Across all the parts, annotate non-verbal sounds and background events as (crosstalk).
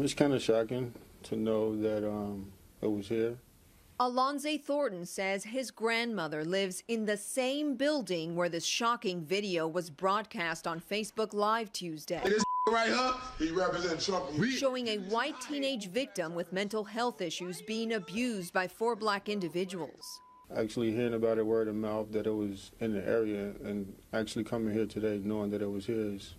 It's kind of shocking to know that um, it was here. Alonze Thornton says his grandmother lives in the same building where this shocking video was broadcast on Facebook Live Tuesday. This (laughs) right here, he represents Trump. Showing a white teenage victim with mental health issues being abused by four black individuals. Actually hearing about it word of mouth that it was in the area and actually coming here today knowing that it was here is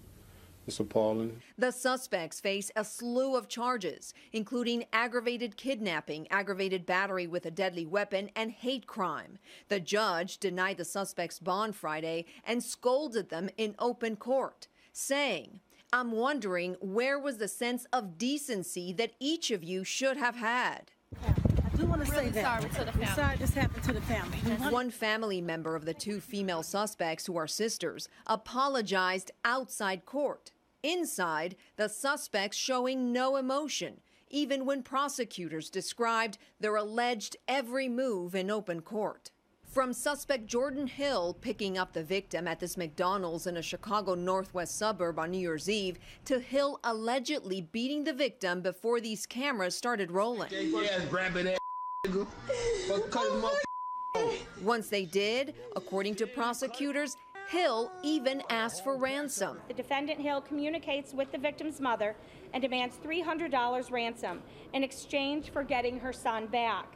it's appalling. The suspects face a slew of charges, including aggravated kidnapping, aggravated battery with a deadly weapon, and hate crime. The judge denied the suspects bond Friday and scolded them in open court, saying, I'm wondering where was the sense of decency that each of you should have had. I do want to Really say that. sorry to the family. I'm sorry this happened to the family. One family member of the two female suspects, who are sisters, apologized outside court. Inside, the suspects showing no emotion, even when prosecutors described their alleged every move in open court. From suspect Jordan Hill picking up the victim at this McDonald's in a Chicago northwest suburb on New Year's Eve to Hill allegedly beating the victim before these cameras started rolling. Yeah, grabbing that nigga. (laughs) Fuck, cut his mother- Once they did, according to prosecutors, Hill even asked for ransom. The defendant Hill communicates with the victim's mother and demands $300 ransom in exchange for getting her son back.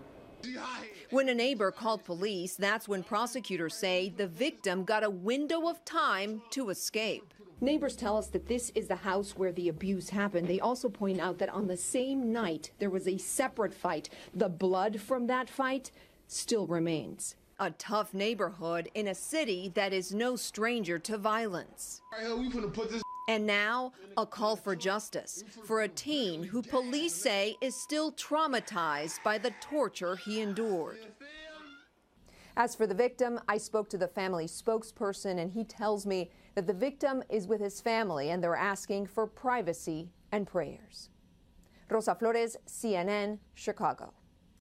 When a neighbor called police, that's when prosecutors say the victim got a window of time to escape. Neighbors tell us that this is the house where the abuse happened. They also point out that on the same night, there was a separate fight. The blood from that fight still remains. A tough neighborhood in a city that is no stranger to violence. Right here, we finna put this And now, a call for justice for a teen who police say is still traumatized by the torture he endured. As for the victim, I spoke to the family spokesperson, and he tells me that the victim is with his family and they're asking for privacy and prayers. Rosa Flores, CNN, Chicago.